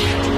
Show.